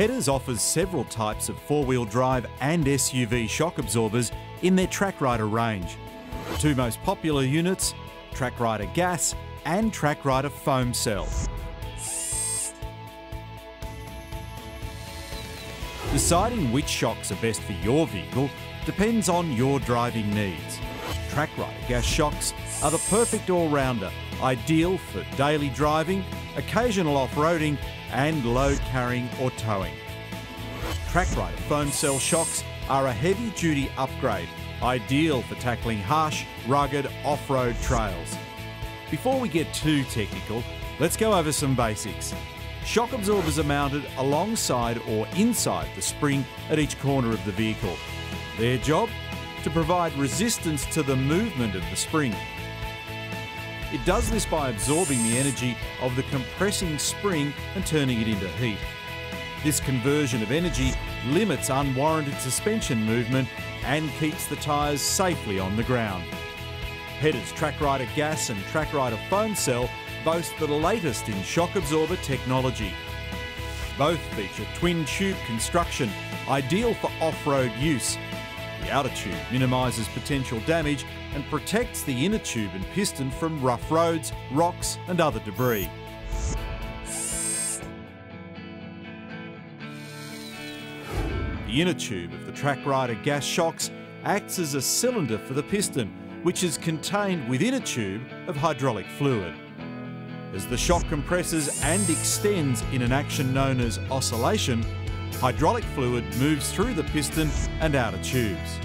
Pedders offers several types of four-wheel drive and SUV shock absorbers in their TrakRyder range. The two most popular units, TrakRyder Gas and TrakRyder Foam Cell. Deciding which shocks are best for your vehicle depends on your driving needs. TrakRyder gas shocks are the perfect all-rounder, ideal for daily driving, occasional off-roading and load carrying or towing. TrakRyder foam cell shocks are a heavy-duty upgrade, ideal for tackling harsh, rugged off-road trails. Before we get too technical, let's go over some basics. Shock absorbers are mounted alongside or inside the spring at each corner of the vehicle. Their job? To provide resistance to the movement of the spring. It does this by absorbing the energy of the compressing spring and turning it into heat. This conversion of energy limits unwarranted suspension movement and keeps the tyres safely on the ground. Pedders TrakRyder Gas and TrakRyder Foam Cell boast the latest in shock absorber technology. Both feature twin tube construction, ideal for off-road use. The outer tube minimises potential damage and protects the inner tube and piston from rough roads, rocks and other debris. The inner tube of the TrakRyder gas shocks acts as a cylinder for the piston, which is contained within a tube of hydraulic fluid. As the shock compresses and extends in an action known as oscillation, hydraulic fluid moves through the piston and outer tubes.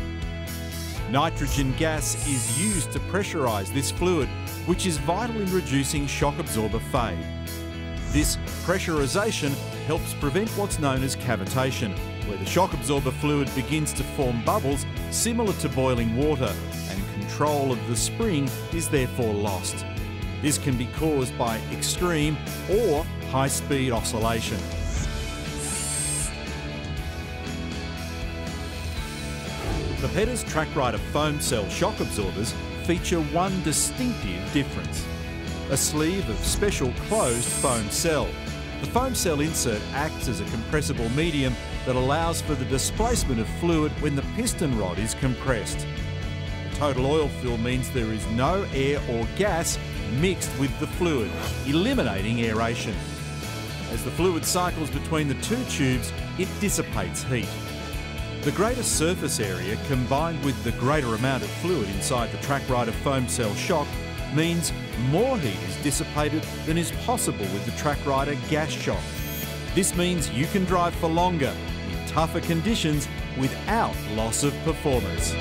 Nitrogen gas is used to pressurise this fluid, which is vital in reducing shock absorber fade. This pressurisation helps prevent what's known as cavitation, where the shock absorber fluid begins to form bubbles similar to boiling water, and control of the spring is therefore lost. This can be caused by extreme or high speed oscillation. The Pedders TrakRyder foam cell shock absorbers feature one distinctive difference. A sleeve of special closed foam cell. The foam cell insert acts as a compressible medium that allows for the displacement of fluid when the piston rod is compressed. The total oil fill means there is no air or gas mixed with the fluid, eliminating aeration. As the fluid cycles between the two tubes, it dissipates heat. The greater surface area combined with the greater amount of fluid inside the TrakRyder foam cell shock means more heat is dissipated than is possible with the TrakRyder gas shock. This means you can drive for longer in tougher conditions without loss of performance.